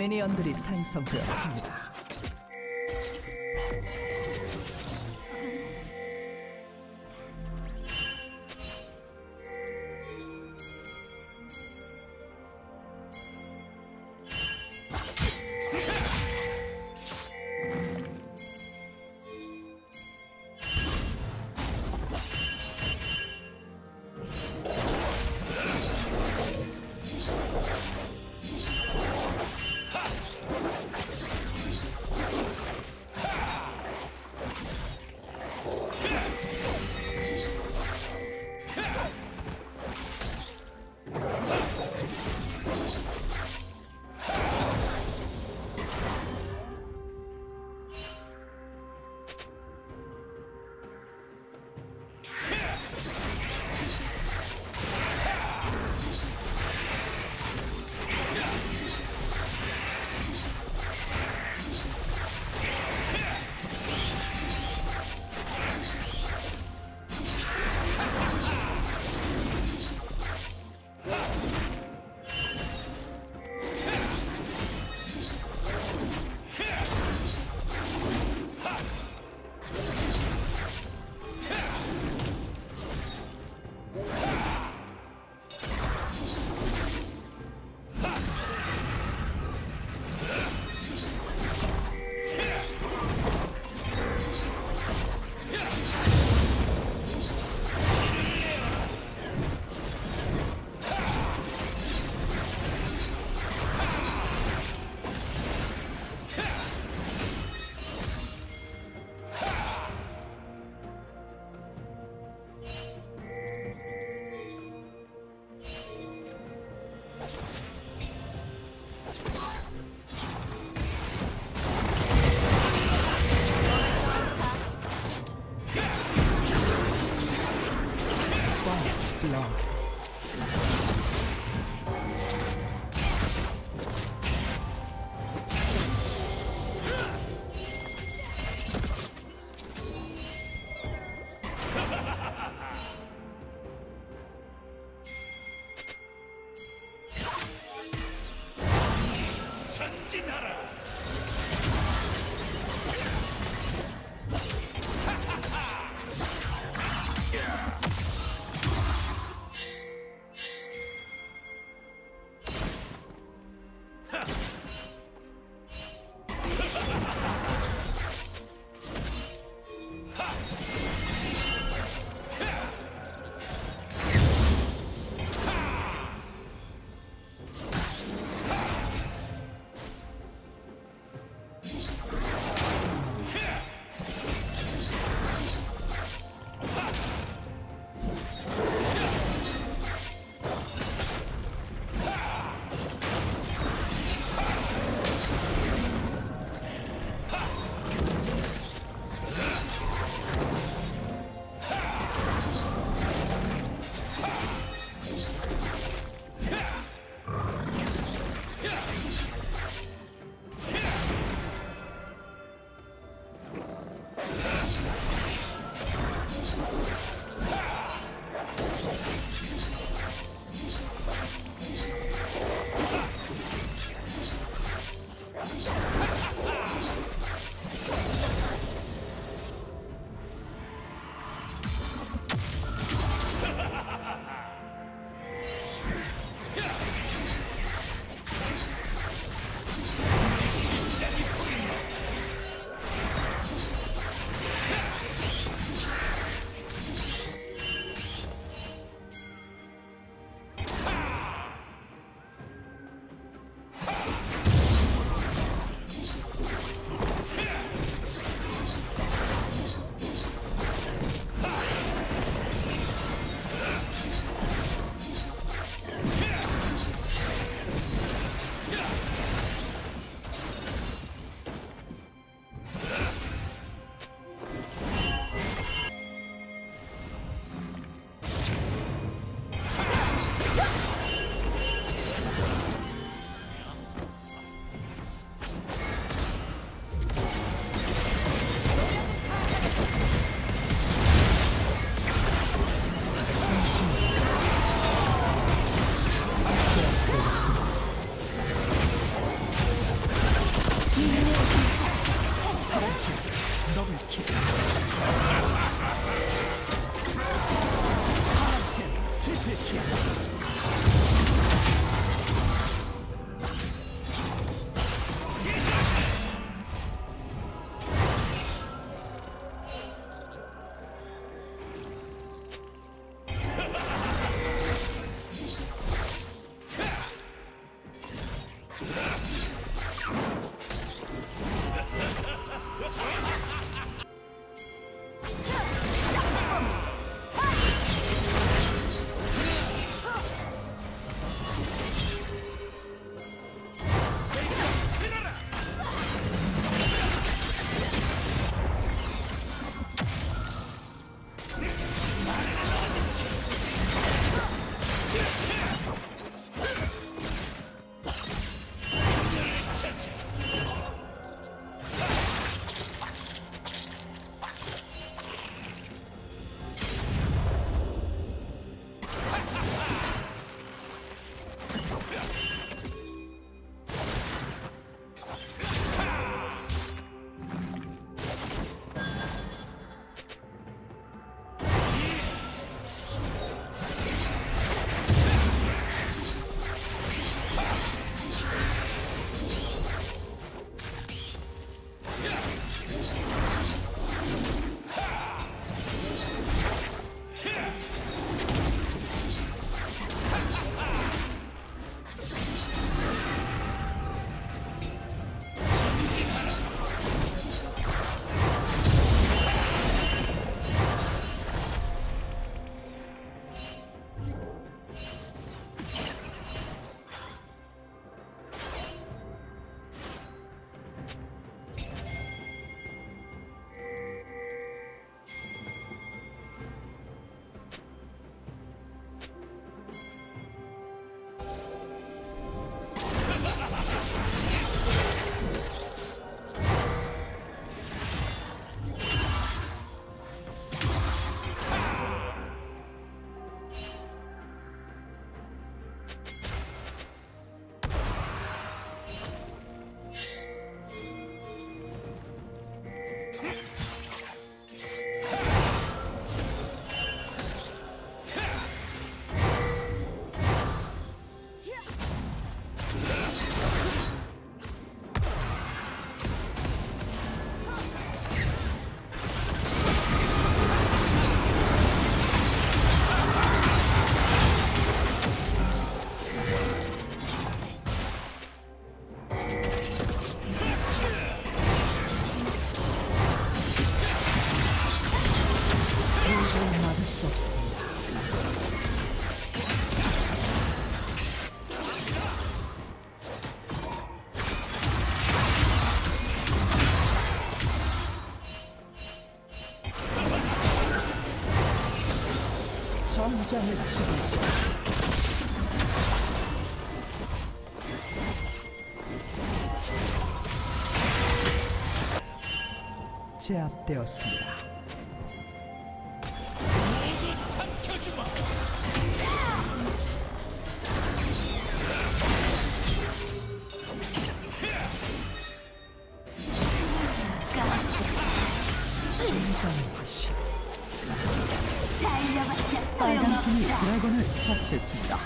미니언들이 생성되었습니다. Kill. 전장을 치르자. 제압되었습니다. 빨간 팀이. 드래곤을 처치했습니다.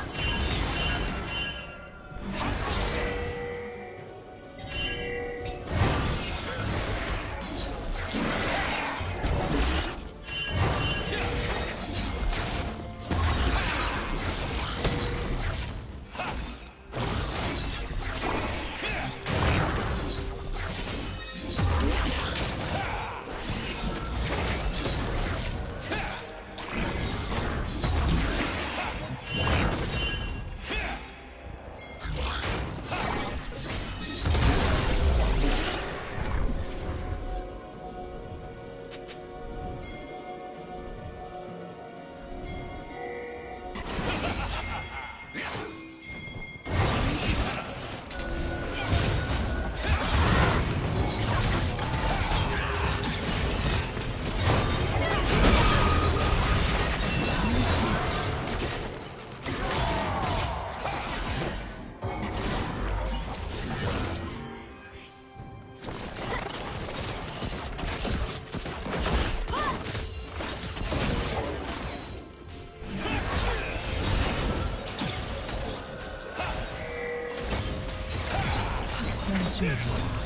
학살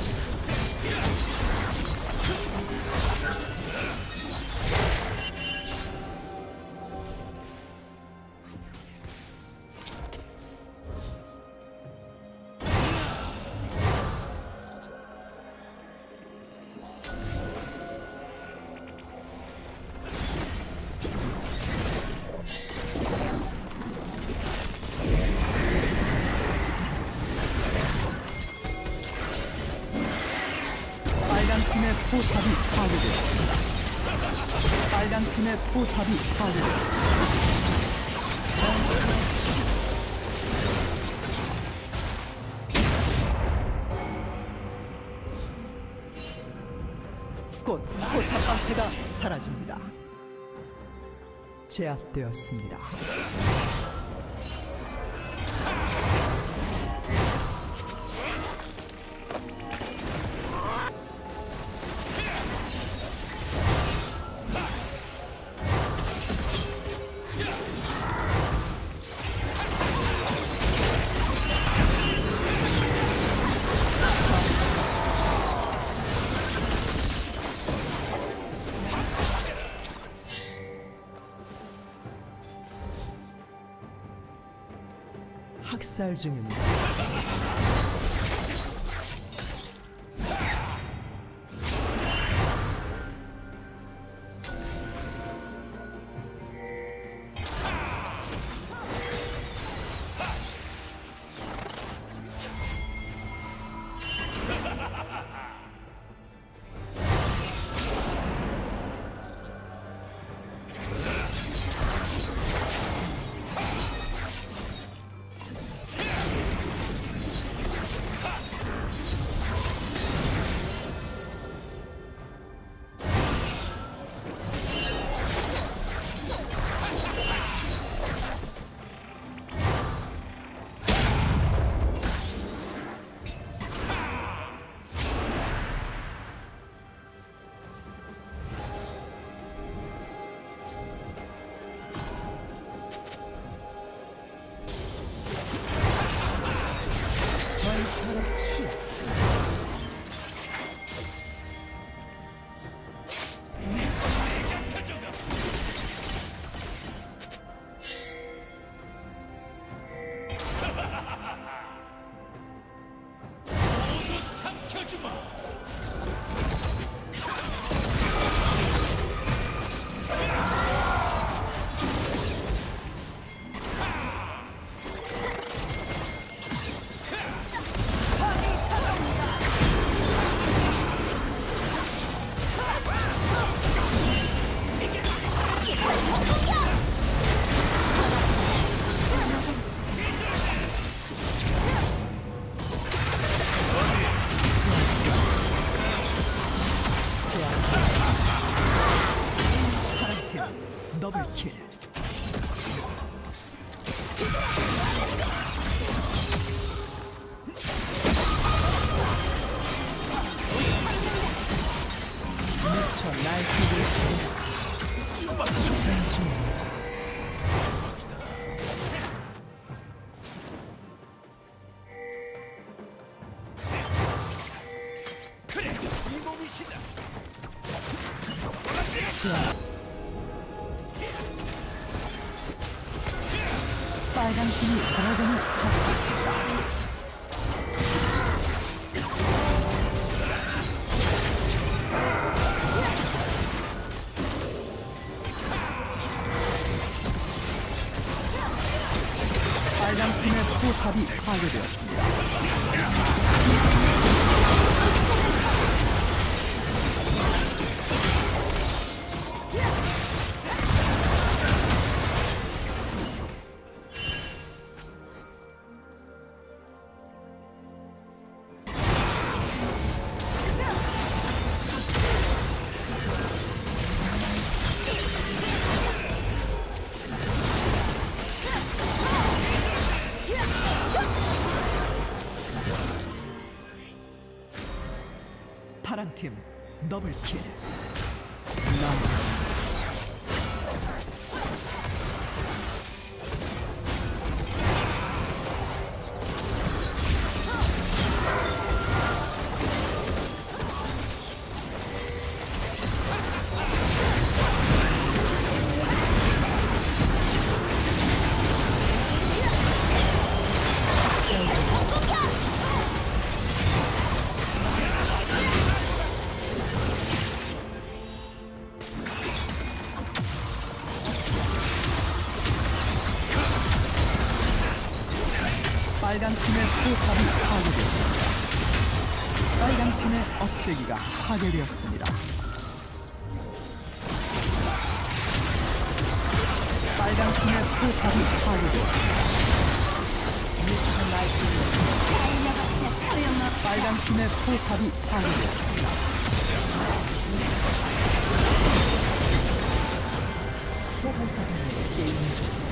팀의 포탑이 파괴됐습니다. 곧 포탑 방패가 사라집니다. 제압되었습니다. 학살 중입니다. 파괴되었습니 다. 팀. 더블킬. 빨간 팀의 포탑이 파괴되었습니다. 소환사들의 게임